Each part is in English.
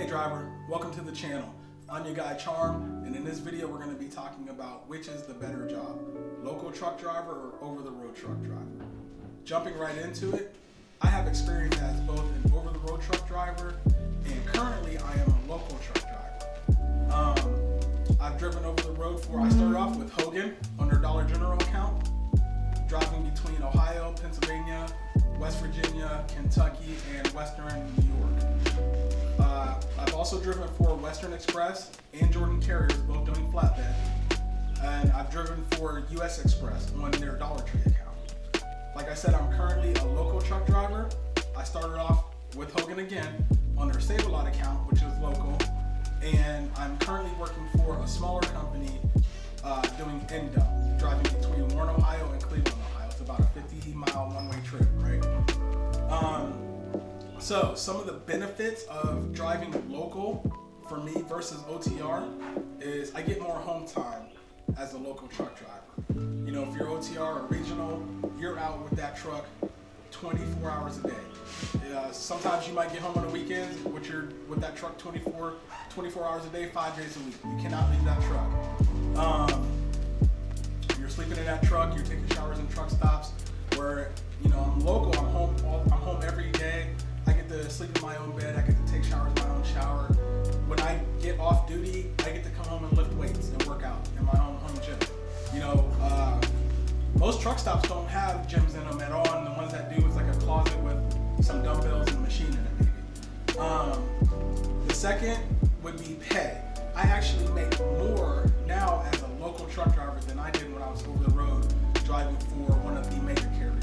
Hey driver, welcome to the channel. I'm your guy Charm, and in this video we're going to be talking about which is the better job, local truck driver or over-the-road truck driver. Jumping right into it, I have experience as both an over-the-road truck driver and currently I am a local truck driver. Um, I've driven over the road for, I started off with Hogan their Dollar General account, driving between Ohio, Pennsylvania, West Virginia, Kentucky, and Western New also driven for Western Express and Jordan Carriers, both doing flatbed. And I've driven for US Express on their Dollar Tree account. Like I said, I'm currently a local truck driver. I started off with Hogan again on their Save a Lot account, which is local. And I'm currently working for a smaller company uh, doing end driving between Warren, Ohio and Cleveland, Ohio. It's about a 50 mile one way trip, right? So some of the benefits of driving local for me versus OTR is I get more home time as a local truck driver. You know, if you're OTR or regional, you're out with that truck 24 hours a day. Uh, sometimes you might get home on the weekends with your with that truck 24 24 hours a day, five days a week. You cannot leave that truck. Um, you're sleeping in that truck. You're taking showers in truck stops. Where you know I'm local. Sleep in my own bed. I get to take showers in my own shower. When I get off duty, I get to come home and lift weights and work out in my own home gym. You know, uh, most truck stops don't have gyms in them at all, and the ones that do is like a closet with some dumbbells and a machine in it, maybe. Um, the second would be pay. I actually make more now as a local truck driver than I did when I was over the road driving for one of the major carriers.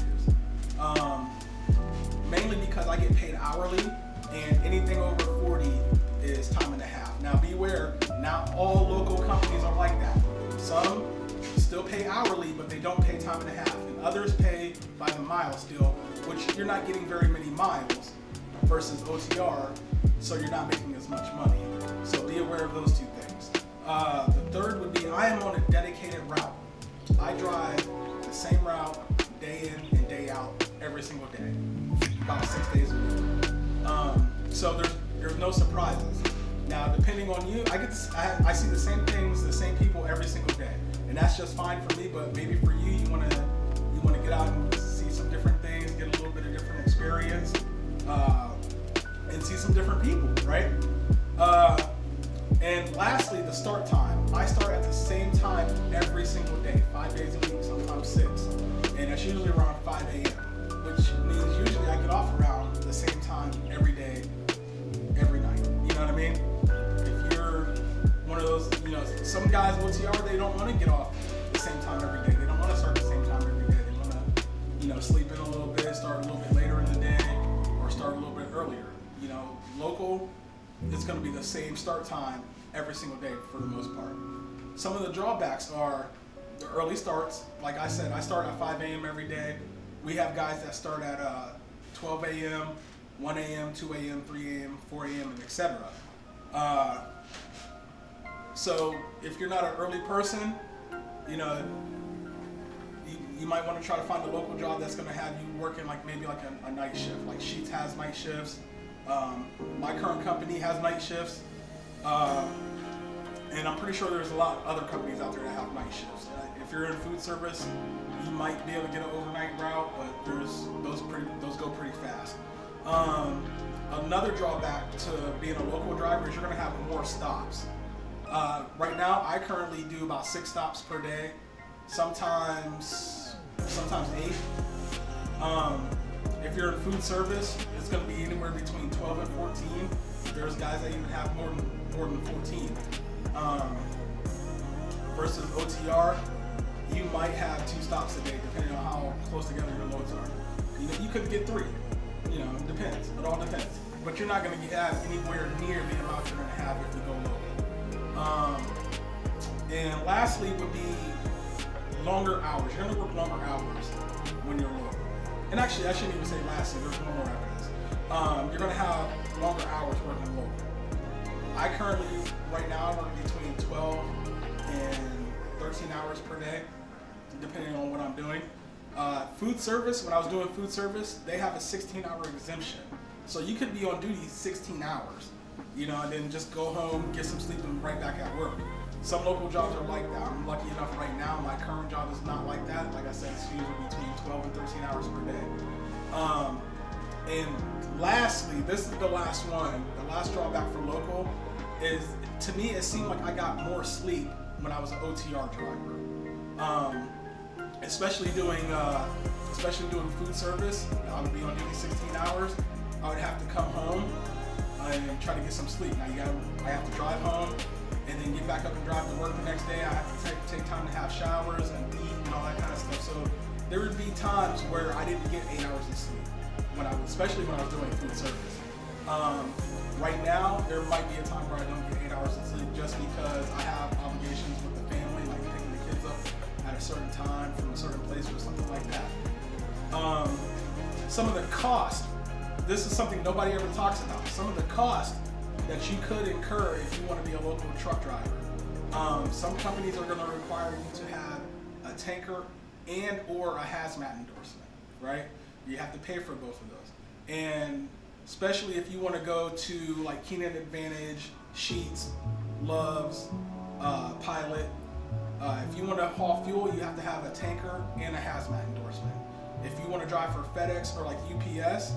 Um, mainly because I get paid hourly, and anything over 40 is time and a half. Now beware, not all local companies are like that. Some still pay hourly, but they don't pay time and a half, and others pay by the mile still, which you're not getting very many miles versus OTR, so you're not making as much money. So be aware of those two things. Uh, the third would be I am on a dedicated route. I drive the same route day in and day out every single day, about six days a week. Um, so there's there's no surprises. Now, depending on you, I get to, I, I see the same things, the same people every single day, and that's just fine for me. But maybe for you, you want to you want to get out and see some different things, get a little bit of different experience, uh, and see some different people, right? Uh, and lastly, the start time. I start at the same time every single day, five days a week, sometimes six. And it's usually around 5 a.m., which means usually I get off around the same time every day, every night. You know what I mean? If you're one of those, you know, some guys OTR, they don't want to get off the same time every day. They don't want to start the same time every day. They want to, you know, sleep in a little bit, start a little bit later in the day, or start a little bit earlier. You know, local, it's going to be the same start time every single day for the most part. Some of the drawbacks are the early starts. Like I said, I start at 5 a.m. every day. We have guys that start at uh, 12 a.m., 1 a.m., 2 a.m., 3 a.m., 4 a.m., and etc. Uh, so if you're not an early person, you know, you, you might want to try to find a local job that's going to have you working like maybe like a, a night shift. Like Sheetz has night shifts. Um, my current company has night shifts. Uh, and I'm pretty sure there's a lot of other companies out there that have night shifts. If you're in food service, you might be able to get an overnight route, but there's those pretty those go pretty fast. Um, another drawback to being a local driver is you're going to have more stops. Uh, right now, I currently do about six stops per day, sometimes sometimes eight. Um, if you're in food service, it's going to be anywhere between 12 and 14. There's guys that even have more than more than 14. Um, versus OTR, you might have two stops a day, depending on how close together your loads are. You, know, you could get three. You know, it depends. It all depends. But you're not going to have anywhere near the amount you're going to have if you go local. Um, and lastly would be longer hours. You're going to work longer hours when you're local. And actually, I shouldn't even say lastly. There's one more after this. Um, you're going to have longer hours working local. I currently, right now, I work between 12 and 13 hours per day, depending on what I'm doing. Uh, food service, when I was doing food service, they have a 16 hour exemption. So you could be on duty 16 hours. you know, and then just go home, get some sleep, and right back at work. Some local jobs are like that. I'm lucky enough right now. My current job is not like that. Like I said, it's usually between 12 and 13 hours per day. Um, and lastly, this is the last one. The last drawback for local is, to me, it seemed like I got more sleep when I was an OTR driver. Um, especially doing, uh, especially doing food service. I would be on duty 16 hours. I would have to come home and try to get some sleep. Now you got, I have to drive home and then get back up and drive to work the next day. I have to take, take time to have showers and eat and all that kind of stuff. So there would be times where I didn't get eight hours of sleep when I was, especially when I was doing food service. Um, right now, there might be a time where I don't get eight hours of sleep just because I have some of the cost, this is something nobody ever talks about. Some of the cost that you could incur if you want to be a local truck driver. Um, some companies are going to require you to have a tanker and or a hazmat endorsement, right? You have to pay for both of those. And especially if you want to go to like Kenan Advantage, Sheetz, Love's, uh, Pilot. Uh, if you want to haul fuel, you have to have a tanker and a hazmat endorsement. If you want to drive for FedEx or like UPS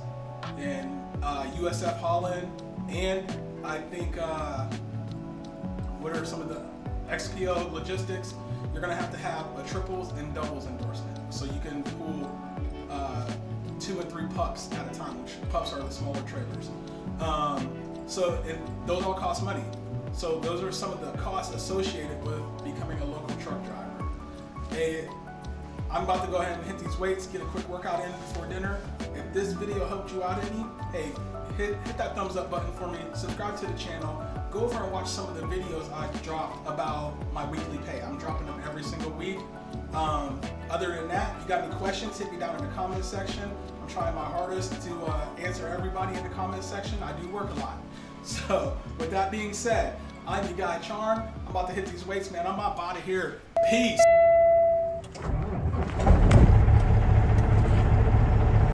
and uh, USF Holland, and I think uh, what are some of the XPO logistics, you're gonna have to have a triples and doubles endorsement. So you can pull uh, two and three pups at a time, which pups are the smaller trailers. Um, so it, those all cost money. So those are some of the costs associated with becoming a local truck driver. And I'm about to go ahead and hit these weights, get a quick workout in before dinner. If this video helped you out any, hey, hit, hit that thumbs up button for me, subscribe to the channel, go over and watch some of the videos I dropped about my weekly pay. I'm dropping them every single week. Um, other than that, if you got any questions, hit me down in the comment section. I'm trying my hardest to uh, answer everybody in the comment section. I do work a lot. So with that being said, I'm your guy Charm. I'm about to hit these weights, man. I'm up out of here. Peace.